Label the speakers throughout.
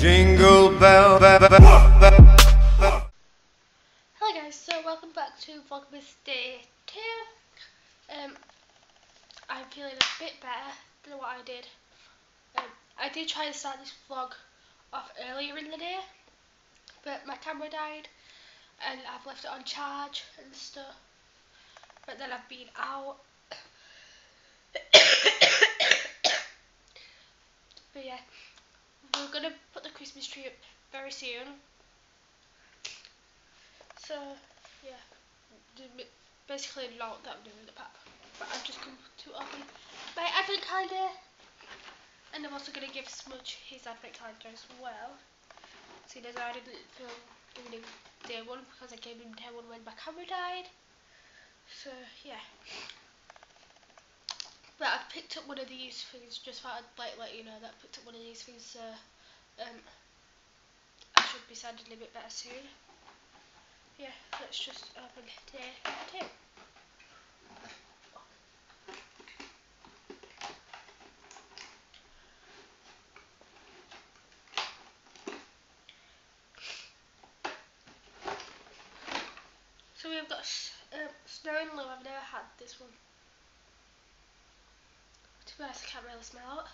Speaker 1: Jingle bell.
Speaker 2: Hello guys, so welcome back to Vlogmas Day 2. Um, I'm feeling a bit better than what I did. Um, I did try to start this vlog off earlier in the day, but my camera died and I've left it on charge and stuff. But then I've been out. but yeah, we're gonna put the Christmas tree up very soon. So yeah, basically a lot that I'm doing in the pap. But I've just come to open my advent calendar, and I'm also gonna give Smudge his advent calendar as well. Seeing as I didn't film doing day one because I came in day one when my camera died. So yeah. But I've picked up one of these things. Just thought I'd like let you know that I picked up one of these things. So um, I should be sounding a bit better soon yeah, let's just open day two. So we've got um, snow and low. I've never had this one. To I can't really smell it.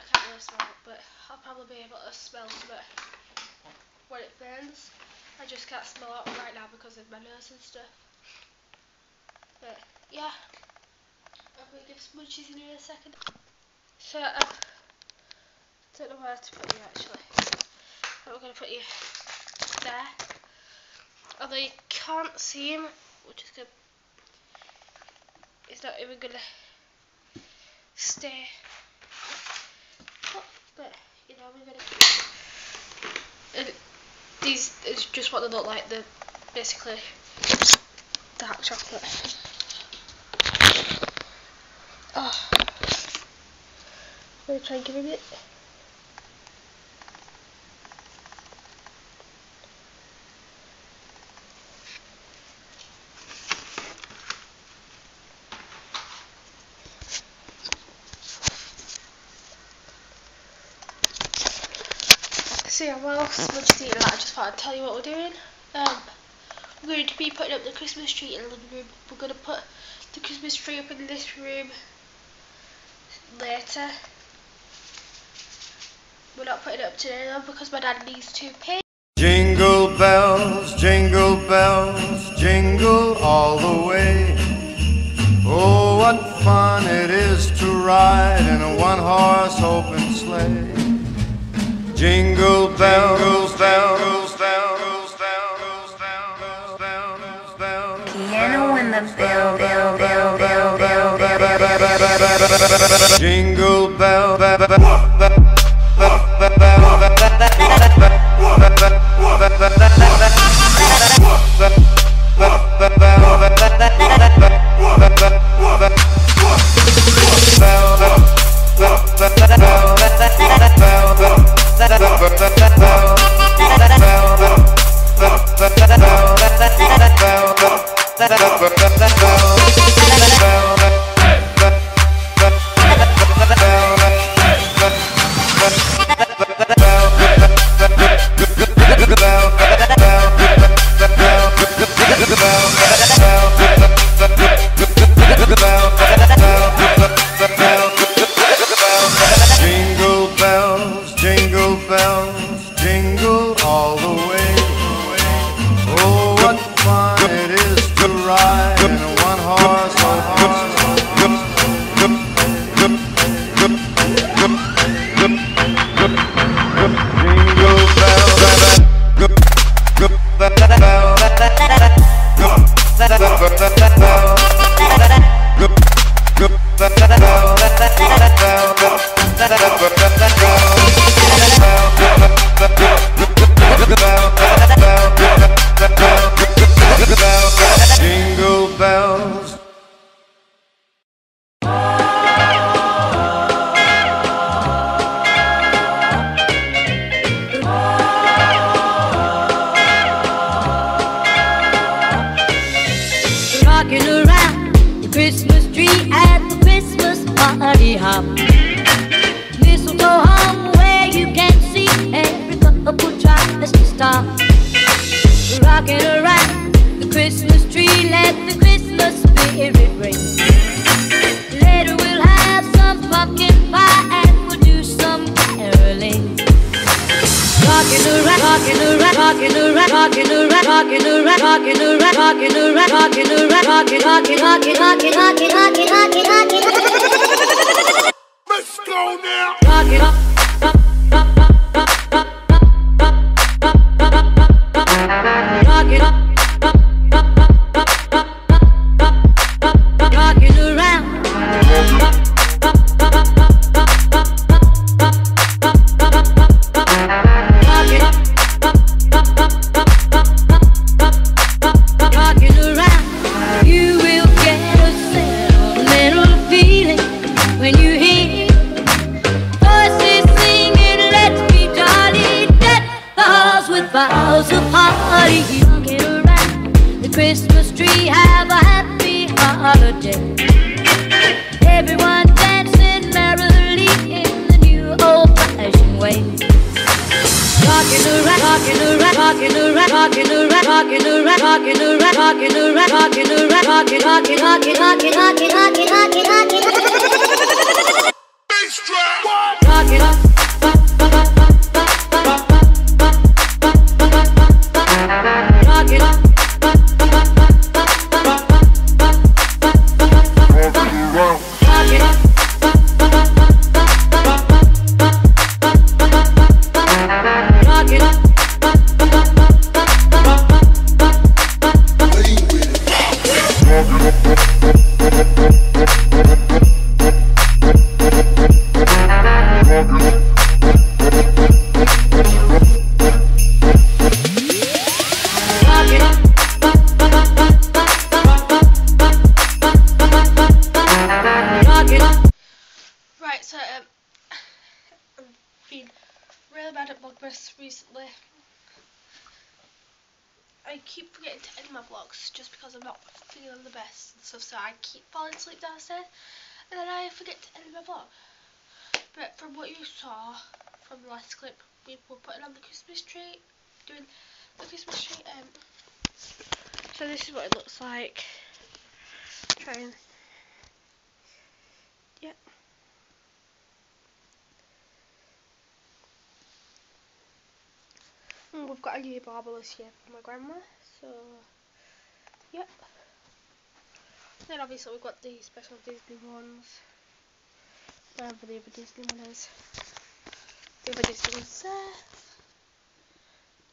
Speaker 2: I can't really smell it, but I'll probably be able to smell some it when it burns. I just can't smell it right now because of my nose and stuff. But yeah, I'm gonna give smudges in here in a second. So uh, I don't know where to put you actually. But we're gonna put you there. Although you can't see him, which is good. It's not even gonna stay but you know we're gonna. These is just what they look like. They're basically dark chocolate. Oh. I'm gonna try and give him it. So yeah, while Smudge's eating that, I just thought I'd tell you what we're doing. Um, we're going to be putting up the Christmas tree in the living room. We're going to put the Christmas tree up in this room later. We're not putting it up today though because my dad needs to pay.
Speaker 1: Jingle bells, jingle bells, jingle all the way. Oh, what fun it is to ride in a one horse open sleigh. Jingle bells, bells, bells, bells, bells, bells, bells, bells.
Speaker 3: Piano in the bill, bill, bill, bill, bill, bill, bill.
Speaker 1: Jingle bell, bell, bell, bell, bell,
Speaker 3: Oh. love, love.
Speaker 4: Let's go now.
Speaker 3: Rock it up. Holly. Rocking around the Christmas tree, have a happy holiday. Everyone dancing merrily in the new old-fashioned way. Rocking
Speaker 2: recently. I keep forgetting to end my vlogs just because I'm not feeling the best and stuff, so I keep falling asleep downstairs and then I forget to end my vlog. But from what you saw from the last clip, we were putting on the Christmas tree, doing the Christmas tree. Um, so this is what it looks like. Try and Yep. And we've got a new Bible this year from my grandma, so yep. Then obviously we've got the special Disney ones. Wherever the other Disney one is. The other Disney one's there.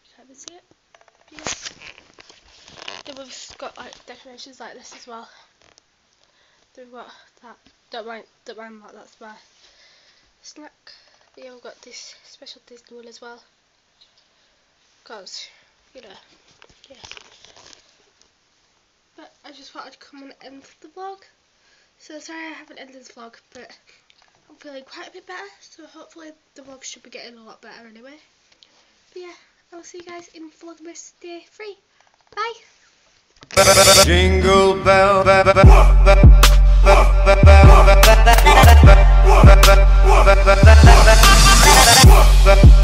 Speaker 2: You can't see it. Yeah. Then we've got like decorations like this as well. Then we've got that. Don't mind, don't mind that. That's my snack. Yeah, we've got this special Disney one as well. Cause you know, yeah. But I just thought I'd come and end the vlog. So sorry I haven't ended this vlog, but I'm feeling quite a bit better. So hopefully the vlog should be getting a lot better anyway. But yeah, I'll see you guys in Vlogmas Day 3. Bye!
Speaker 1: Jingle bell, bell,